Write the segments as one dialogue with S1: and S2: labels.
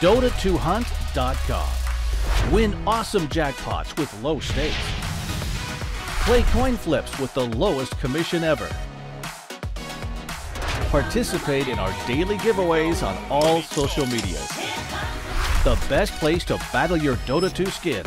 S1: Dota2Hunt.com. Win awesome jackpots with low stakes. Play coin flips with the lowest commission ever. Participate in our daily giveaways on all social medias. The best place to battle your Dota 2 skin.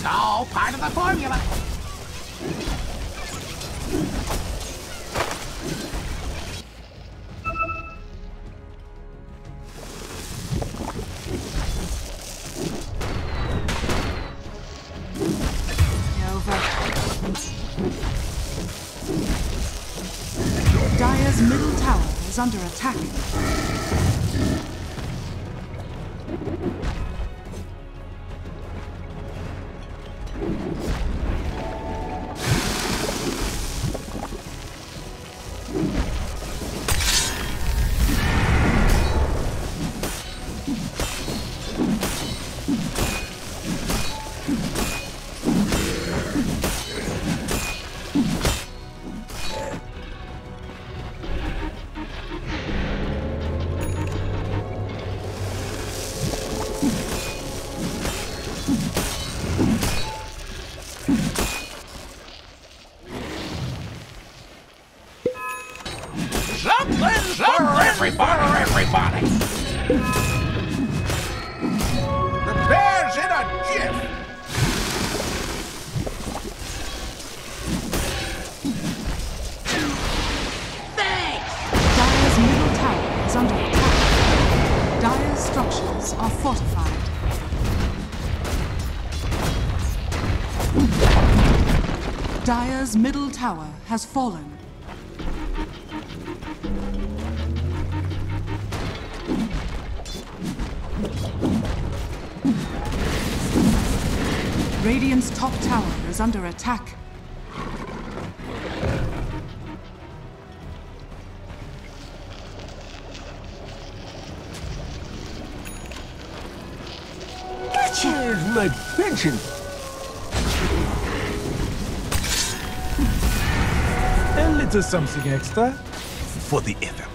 S2: It's all part of the formula.
S3: Dire's middle tower is under attack. Fortified. Dire's middle tower has fallen. Radiant's top tower is under attack.
S4: My pension?
S5: A little something extra for the effort.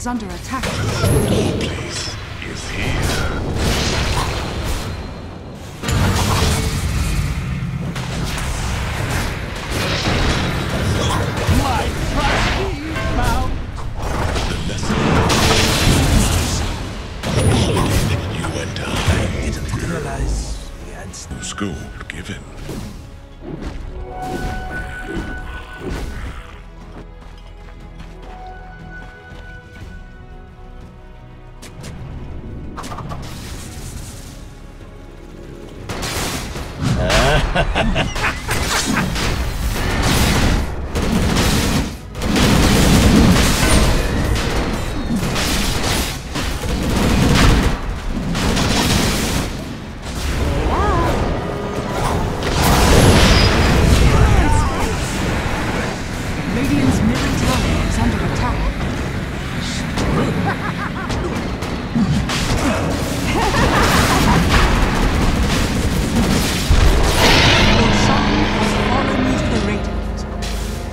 S6: is
S3: under attack.
S6: Is here.
S3: Ha ha ha!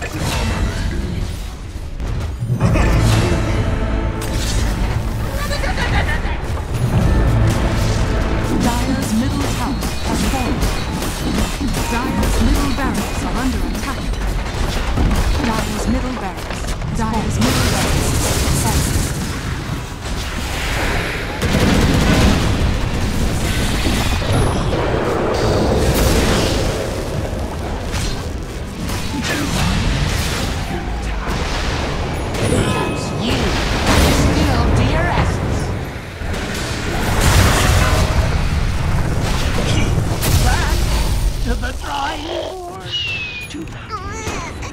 S3: Let's go. I'm born to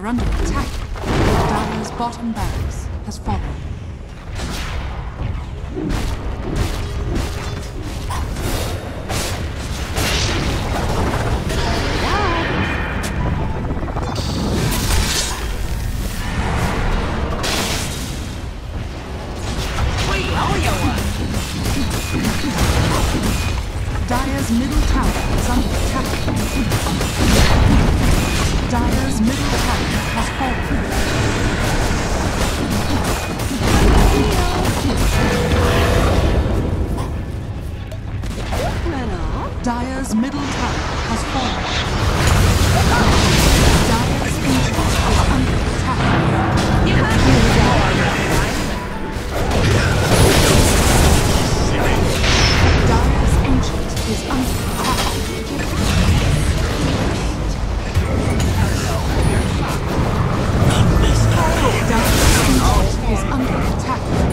S3: are under attack. Dire's bottom barracks has fallen. Dire's middle tower is under attack. Dire's middle tower has fallen. Dire's middle tower has fallen. attack.